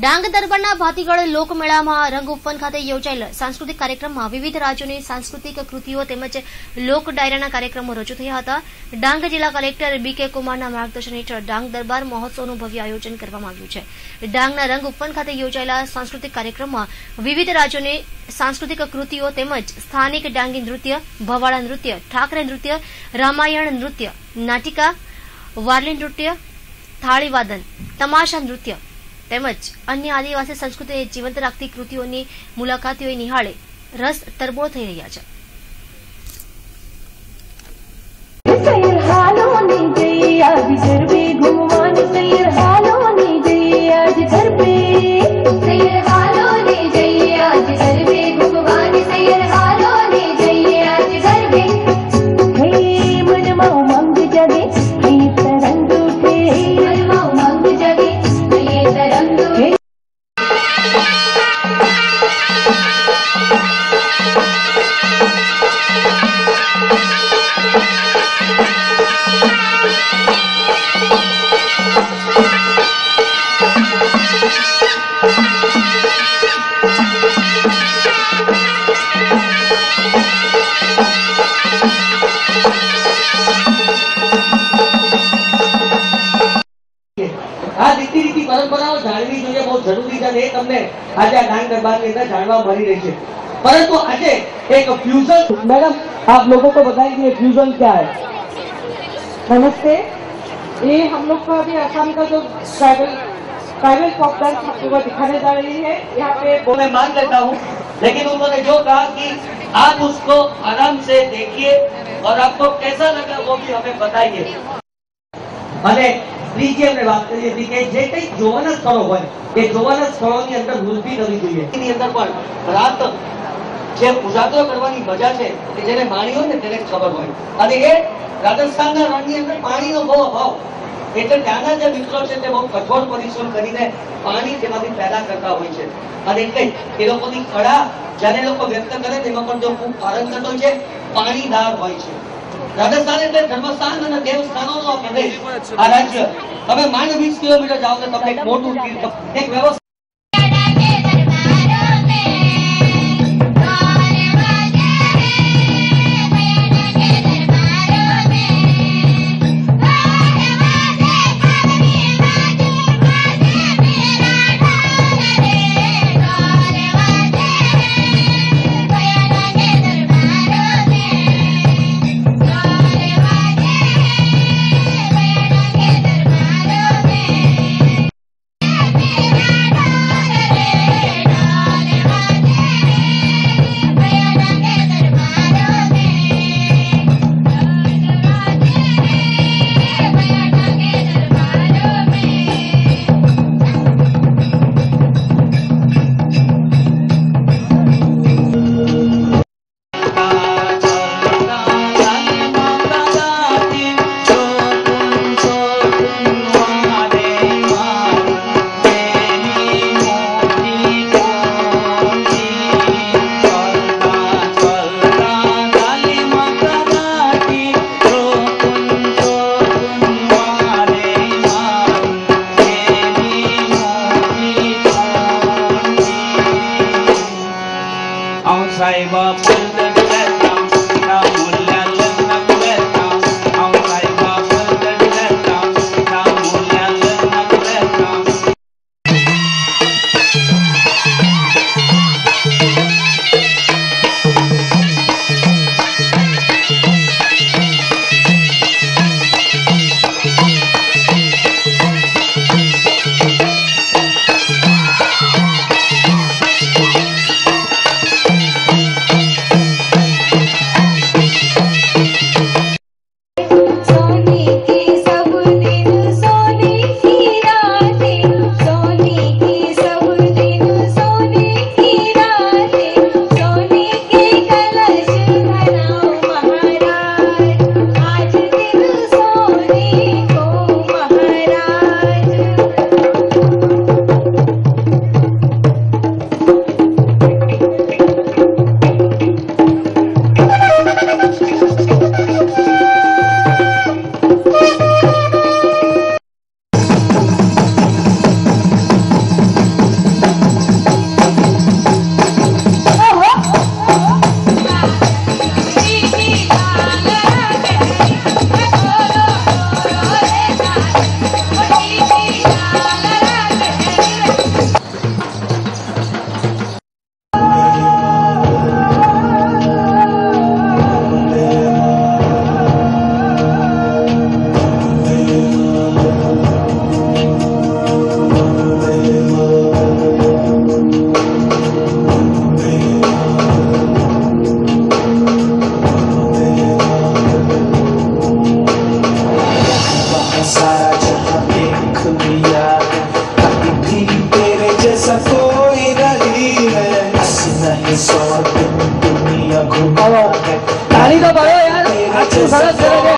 ડાંગ દરબારના ભાતીગળ લોકમેળામાં રંગ ઉપવન ખાતે યોજાયેલ સાંસ્કૃતિક કાર્યક્રમમાં વિવિધ રાજ્યોની સાંસ્કૃતિક કૃતિઓ તેમજ લોક ડાયરાના કાર્યક્રમો રજૂ થયા હતા. ડાંગ જિલ્લા કલેક્ટર બી કે કુમારના માર્ગદર્શન હેઠળ ડાંગ દરબાર મહોત્સવનું ભવ્ય આયોજન કરવામાં આવ્યું છે. ડાંગના રંગ ઉપવન ખાતે યોજાયેલા સાંસ્કૃતિક કાર્યક્રમમાં વિવિધ રાજ્યોની સાંસ્કૃતિક કૃતિઓ તેમજ સ્થાનિક ડાંગી નૃત્ય ભવાડા નૃત્ય, ઠાકરે નૃત્ય, રામાયણ નૃત્ય, નાટિકા, વારલી નૃત્ય થાળીવાદન તમાશા નૃત્ય તેમજ અન્ય આદિવાસી સંસ્કૃતિને જીવંત રાખતી કૃતિઓની મુલાકાતીઓએ નિહાળે રસ તરબોળ થઈ રહ્યા છે. આ રીતિ રીતિ પરંપરાઓ જાણવી જોઈએ બહુ જરૂરી છે અને એ તમને આજે આ ડાંગ દરબારની અંદર જાણવા મળી રહી છે પરંતુ આજે એક फ्यूजन मैडम आप लोगों को बताएंगे फ्यूजन क्या है नमस्ते ये हम लोग का अभी आसाम का जो ट्राइबल ट्राइबल पॉप डांस आपको वो दिखाने जा रही है यहाँ पे वो मैं मान लेता हूँ लेकिन उन्होंने जो कहा कि आप उसको आराम से देखिए और आपको कैसा लगा वो भी हमें बताइए અને ત્રીજી વાત કરી હતી કે જે કંઈ જોવાના સ્થળો હોય, એ જોવાના સ્થળોની અંદર વૃદ્ધિ કરવી જોઈએ. એની અંદર પણ જે કરવાની મજા છે જેને માણી હોય ને તેને ખબર હોય. અને એ રાજસ્થાનના પાણીનો બહુ અભાવ. એટલે ત્યાંના જે મિત્રો છે તે બહુ કઠોર પરિશ્રમ કરીને પાણી તેમાંથી પેદા કરતા હોય છે. અને એટલે એ લોકોની કળા, જ્યારે લોકો વ્યક્ત કરે તેમાં પણ ખૂબ પારંગત છે. પાણીદાર હોય છે. રાજસ્થાન એટલે ધર્મસ્થાન અને દેવસ્થાનોનો પ્રદેશ આ રાજ્ય. તમે માંડ વીસ કિલોમીટર જાઓ તો તમને એક મોટું તીર્થ, એક વ્યવસ્થા Bye. 잘하 셨.